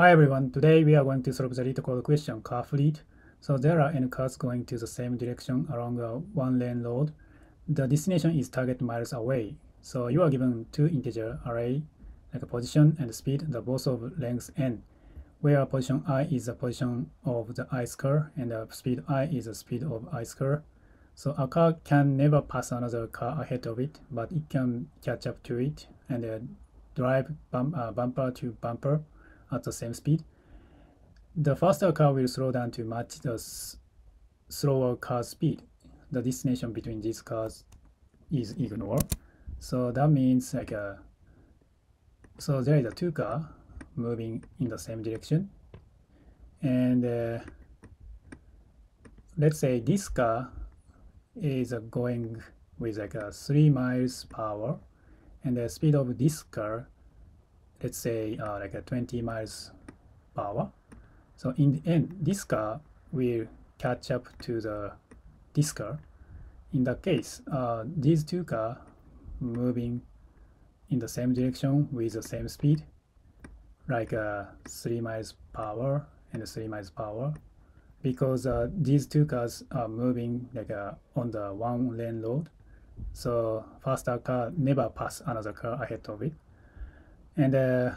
Hi everyone, today we are going to solve the LeetCode question car fleet. So there are n cars going to the same direction along a one lane road. The destination is target miles away. So you are given two integer array like a position and speed, the both of length n, where position i is the position of the ith car and the speed i is the speed of ith car. So a car can never pass another car ahead of it, but it can catch up to it and uh, drive bump, uh, bumper to bumper at the same speed. The faster car will slow down to match the slower car's speed. The destination between these cars is ignored. So that means like a, uh, so there is a two car moving in the same direction. And uh, let's say this car is uh, going with like a three miles per hour and the speed of this car let's say uh, like a 20 miles per hour. So in the end, this car will catch up to the this car. In that case, uh, these two cars moving in the same direction with the same speed, like uh, 3 miles per hour and 3 miles per hour, because uh, these two cars are moving like uh, on the one lane road. So faster car never pass another car ahead of it and uh,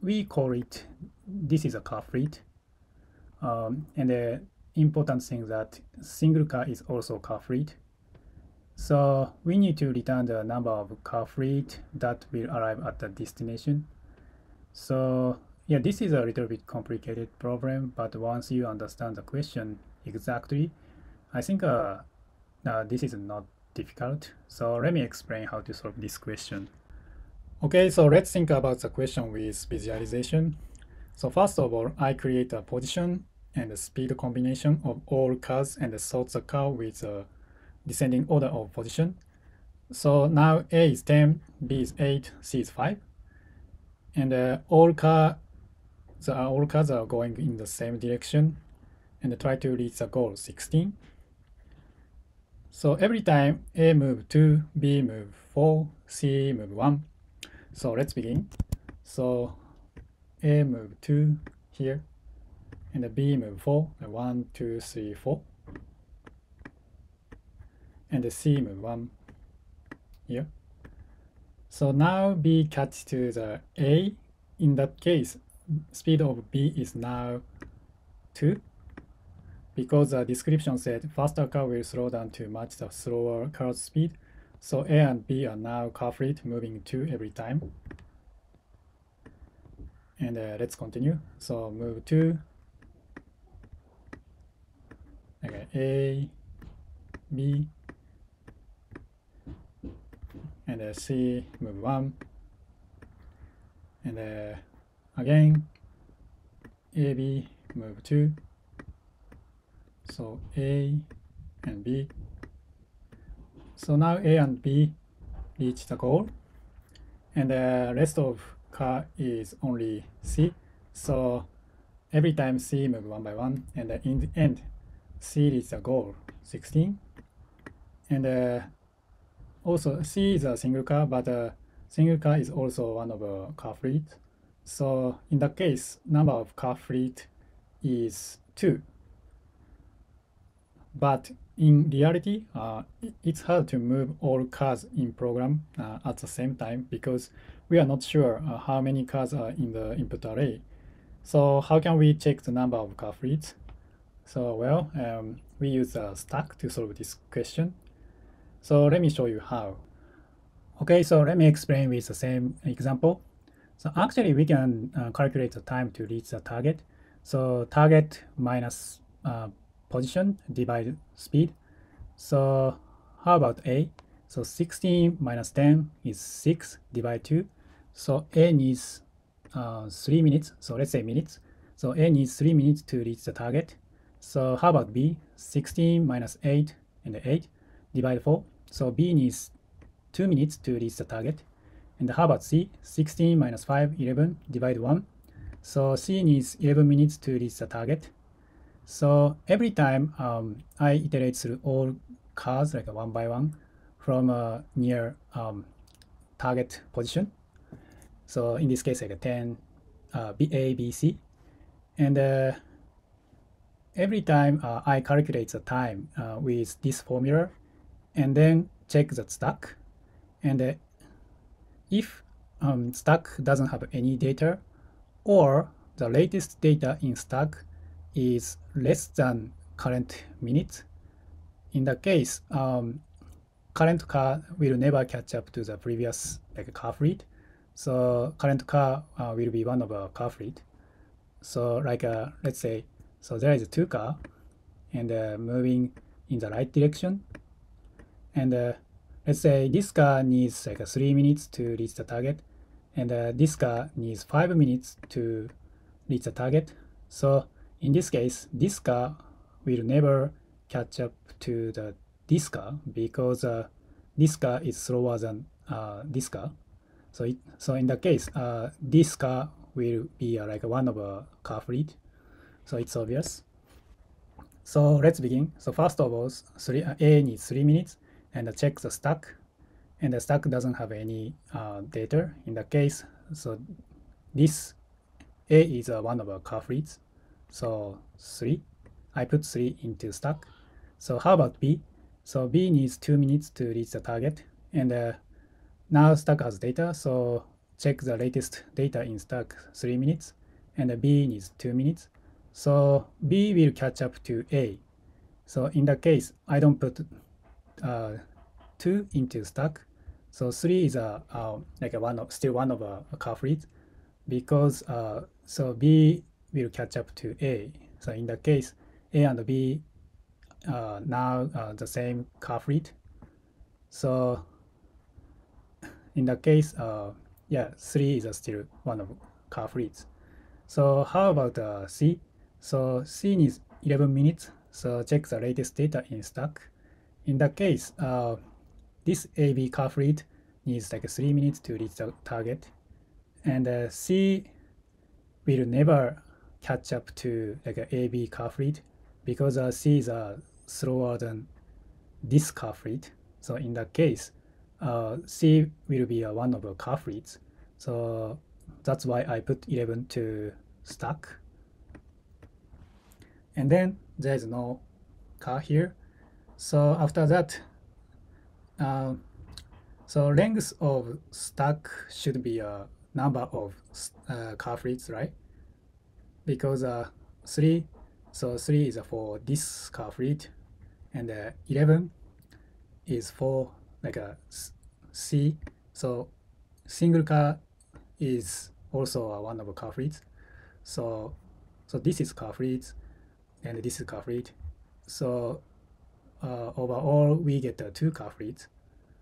we call it this is a car fleet. Um, and the important thing that single car is also car fleet. So we need to return the number of car fleet that will arrive at the destination. So yeah this is a little bit complicated problem but once you understand the question exactly i think uh, uh, this is not difficult. So let me explain how to solve this question Okay, so let's think about the question with visualization. So first of all, I create a position and a speed combination of all cars and sort the car with a descending order of position. So now A is 10, B is 8, C is 5. And uh, all car, the, uh, all cars are going in the same direction and try to reach the goal 16. So every time A move 2, B move 4, C move 1, so let's begin. So A move 2 here, and the B move 4, 1, 2, 3, 4. And the C move 1 here. So now B catch to the A. In that case, speed of B is now 2 because the description said faster car will slow down to match the slower car's speed. So A and B are now car moving 2 every time. And uh, let's continue. So move 2. Okay, A, B, and uh, C, move 1. And uh, again, A, B, move 2. So A and B so now A and B reach the goal, and the rest of car is only C. So every time C move one by one, and in the end, C reach the goal 16. And uh, also C is a single car, but a single car is also one of a car fleet. So in that case, number of car fleet is 2. But in reality, uh, it's hard to move all cars in program uh, at the same time because we are not sure uh, how many cars are in the input array. So how can we check the number of car fleets? So well, um, we use a stack to solve this question. So let me show you how. Okay, so let me explain with the same example. So actually we can uh, calculate the time to reach the target. So target minus uh, position divide speed. So how about A? So 16 minus 10 is 6 divide 2. So A needs uh, 3 minutes. So let's say minutes. So A needs 3 minutes to reach the target. So how about B? 16 minus 8 and 8 divide 4. So B needs 2 minutes to reach the target. And how about C? 16 minus 5, 11 divide 1. So C needs 11 minutes to reach the target. So every time um, I iterate through all cars like one by one from a near um, target position. So in this case, like a 10, uh, A, B, C. And uh, every time uh, I calculate the time uh, with this formula and then check the stack. And uh, if um, stack doesn't have any data or the latest data in stack is less than current minute, in that case, um, current car will never catch up to the previous like car fleet. So current car uh, will be one of a car fleet. So like uh, let's say, so there is two car and uh, moving in the right direction. And uh, let's say this car needs like three minutes to reach the target. And uh, this car needs five minutes to reach the target. So in this case, this car will never catch up to the this car because uh, this car is slower than uh, this car. So it, so in that case, uh, this car will be uh, like one of a car fleet. So it's obvious. So let's begin. So first of all, three, uh, A needs three minutes and check the stack. And the stack doesn't have any uh, data in that case. So this A is uh, one of a car fleets. So three, I put three into stack. So how about B? So B needs two minutes to reach the target. And uh, now stack has data, so check the latest data in stack three minutes. And B needs two minutes. So B will catch up to A. So in that case, I don't put uh, two into stack. So three is a uh, like a one of still one of a, a car fleet because uh, so B will catch up to A. So in that case, A and B uh, now uh, the same car fleet. So in that case, uh, yeah, three is still one of car fleets. So how about uh, C? So C needs 11 minutes. So check the latest data in stack. In that case, uh, this AB car fleet needs like three minutes to reach the target. And uh, C will never catch up to like a AB car fleet because uh, C is uh, slower than this car fleet. So in that case, uh, C will be uh, one of the car fleets. So that's why I put 11 to stack. And then there is no car here. So after that, uh, so length of stack should be a number of uh, car fleets, right? Because uh, 3, so 3 is for this car fleet, and uh, 11 is for like a C. So single car is also uh, one of the car fleets. So so this is car fleet, and this is car fleet. So uh, overall we get uh, two car fleets.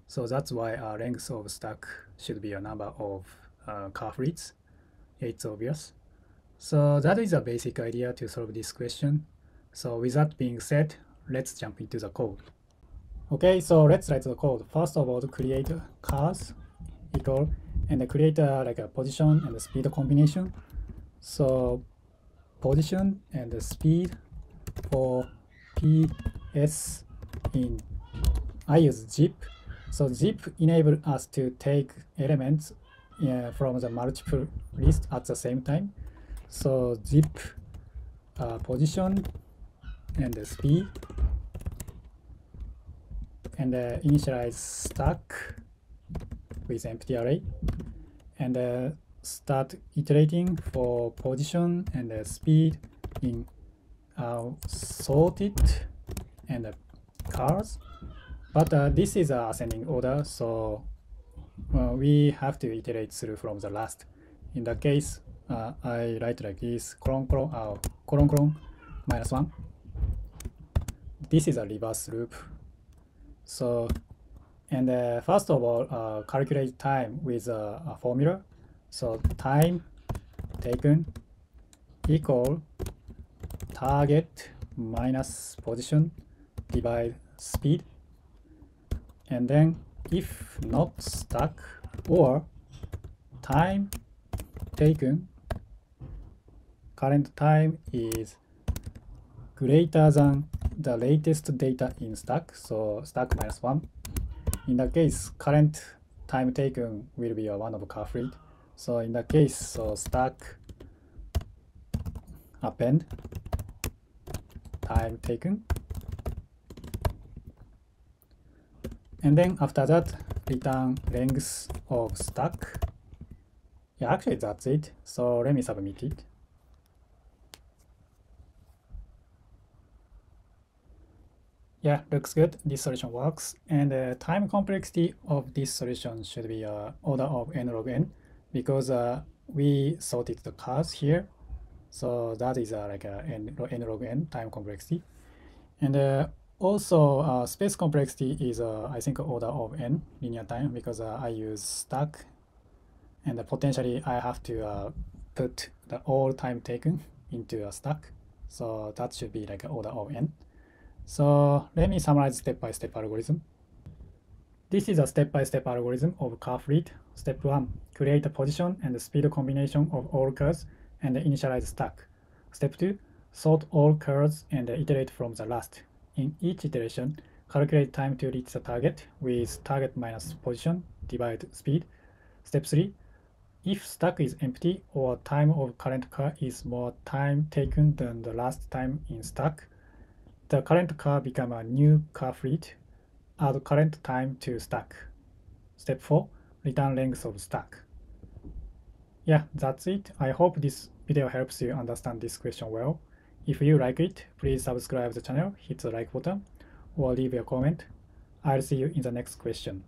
So that's why our length of stack should be a number of uh, car fleets. It's obvious. So that is a basic idea to solve this question. So with that being said, let's jump into the code. Okay, so let's write the code. First of all, to create cars equal and create a, like a position and a speed combination. So position and the speed for PS in I use zip. So zip enable us to take elements uh, from the multiple list at the same time. So zip uh, position and the speed. And uh, initialize stack with empty array. And uh, start iterating for position and uh, speed in uh, sorted and uh, cars. But uh, this is a ascending order so we have to iterate through from the last. In that case I write like this colon colon uh, colon colon minus 1 this is a reverse loop so, and uh, first of all, uh, calculate time with a, a, formula. So time taken equal target minus position divide speed. And then if not stack or time taken current time is greater than the latest data in stack, so stack minus 1. In that case, current time taken will be a one of car fleet. So in that case, so stack append time taken and then after that return length of stack yeah actually that's it so let me submit it yeah looks good. This solution works. And the time complexity of this solution should be uh, order of n log n because uh, we sorted the cars here. So that is uh, like a n, n log n time complexity. And uh, also uh, space complexity is uh, I think order of n linear time because uh, I use stack. And potentially I have to uh, put the all time taken into a stack. So that should be like order of n so let me summarize step-by-step -step algorithm. This is a step-by-step -step algorithm of car fleet. Step 1. Create a position and speed combination of all cars and initialize stack. Step 2. Sort all cars and iterate from the last. In each iteration, calculate time to reach the target with target minus position divide speed. Step 3. If stack is empty or time of current car is more time taken than the last time in stack, the current car become a new car fleet. Add current time to stack. Step 4. Return length of stack. Yeah, that's it. I hope this video helps you understand this question well. If you like it, please subscribe the channel, hit the like button, or leave a comment. I'll see you in the next question.